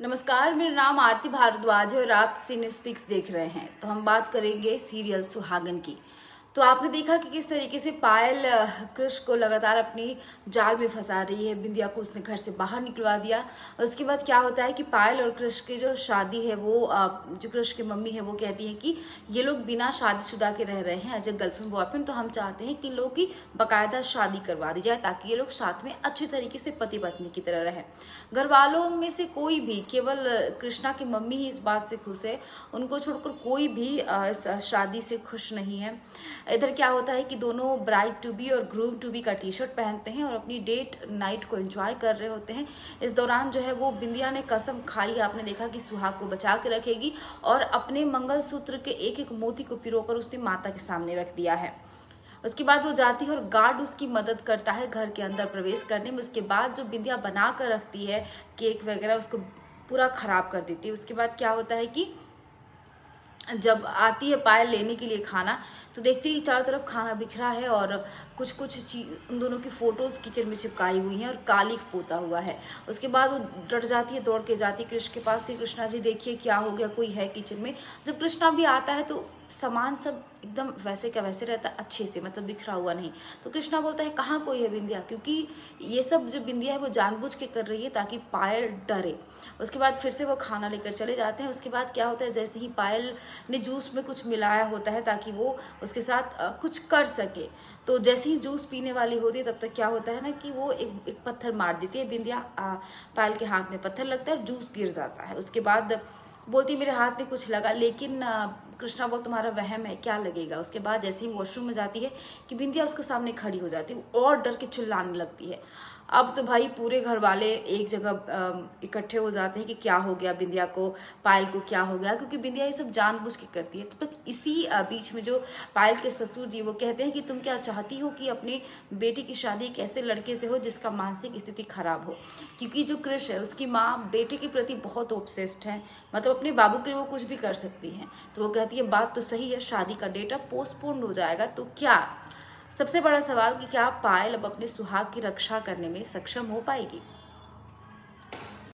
नमस्कार, मेरा नाम आरती भारद्वाज है और आप सीने स्पीक्स देख रहे हैं। तो हम बात करेंगे सीरियल सुहागन की। तो आपने देखा कि किस तरीके से पायल कृष को लगातार अपनी जाल में फंसा रही है? बिंदिया को उसने घर से बाहर निकलवा दिया। उसके बाद क्या होता है कि पायल और कृष की जो शादी है, वो जो कृष की मम्मी है, वो कहती है कि ये लोग बिना शादीशुदा के रह रहे हैं, एज ए गर्लफ्रेंड बॉयफ्रेंड तो हम चाहते हैं कि इन लोगों की बाकायदा शादी करवा दी जाए, ताकि ये लोग साथ में अच्छे तरीके से पति पत्नी की तरह रहें। घर वालों में से कोई भी, केवल कृष्णा की मम्मी ही इस बात से खुश है, उनको छोड़कर कोई भी इस शादी से खुश नहीं है। इधर क्या होता है कि दोनों ब्राइड टू बी और ग्रूम टू बी का टी शर्ट पहनते हैं और अपनी डेट नाइट को एंजॉय कर रहे होते हैं। इस दौरान जो है वो बिंदिया ने कसम खाई, आपने देखा कि सुहाग को बचा के रखेगी और अपने मंगलसूत्र के एक एक मोती को पिरोकर उसने माता के सामने रख दिया है। उसके बाद वो जाती है और गार्ड उसकी मदद करता है घर के अंदर प्रवेश करने में। उसके बाद जो बिंदिया बना कर रखती है केक वगैरह, उसको पूरा खराब कर देती है। उसके बाद क्या होता है कि जब आती है पायल लेने के लिए खाना तो देखती है चारों तरफ़ खाना बिखरा है और कुछ कुछ चीज़ उन दोनों की फ़ोटोज़ किचन में चिपकाई हुई हैं और काली पोता हुआ है। उसके बाद वो डर जाती है, दौड़ के जाती है, कृष्ण के पास कि, कृष्णा जी, देखिए क्या हो गया, कोई है किचन में? जब कृष्णा भी आता है तो सामान सब एकदम वैसे का वैसे रहता है अच्छे से मतलब बिखरा हुआ नहीं। तो कृष्णा बोलता है, कहाँ कोई है बिंदिया क्योंकि ये सब जो बिंदिया है, वो जानबूझ के कर रही है ताकि पायल डरे। उसके बाद फिर से वो खाना लेकर चले जाते हैं। उसके बाद क्या होता है, जैसे ही पायल ने जूस में कुछ मिलाया होता है ताकि वो उसके साथ कुछ कर सके। तो जैसे ही जूस पीने वाली होती है, तब तक क्या होता है ना कि वो एक एक पत्थर मार देती है। बिंदिया पायल के हाथ में पत्थर लगता है और जूस गिर जाता है। उसके बाद बोलती, मेरे हाथ में कुछ लगा, लेकिन कृष्णा बोल तुम्हारा वहम है, क्या लगेगा? उसके बाद जैसे ही वॉशरूम में जाती है कि बिंदिया उसके सामने खड़ी हो जाती है, और डर के चिल्लाने लगती है। अब तो भाई पूरे घर वाले एक जगह इकट्ठे हो जाते हैं कि क्या हो गया बिंदिया को पायल को क्या हो गया क्योंकि बिंदिया ये सब जानबूझ के करती है। तो, तो इसी बीच में जो पायल के ससुर जी वो कहते हैं कि तुम क्या चाहती हो कि अपनी बेटी की शादी एक ऐसे लड़के से हो जिसका मानसिक स्थिति खराब हो? क्योंकि जो कृष है उसकी माँ बेटे के प्रति बहुत ओपसेस्ड है मतलब अपने बाबू के लिए वो कुछ भी कर सकती हैं। तो वो कहती है बात तो सही है शादी का डेट अब पोस्टपोन्ड हो जाएगा तो क्या सबसे बड़ा सवाल कि क्या पायल अब अपने सुहाग की रक्षा करने में सक्षम हो पाएगी?